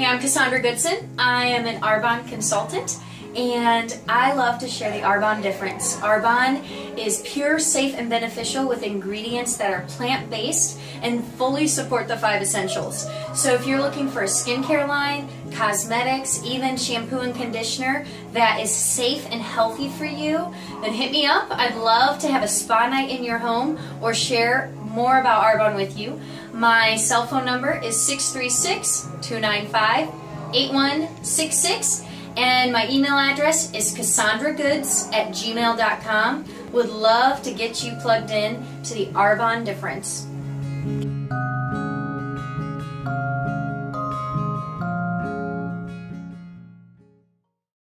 Hey, I'm Crissandra Goodson. I am an Arbonne consultant and I love to share the Arbonne difference. Arbonne is pure, safe, and beneficial with ingredients that are plant-based and fully support the five essentials. So if you're looking for a skincare line, cosmetics, even shampoo and conditioner that is safe and healthy for you, then hit me up. I'd love to have a spa night in your home or share more about Arbonne with you. My cell phone number is 636 295 8166 and my email address is crissandragoods at gmail.com. Would love to get you plugged in to the Arbonne difference.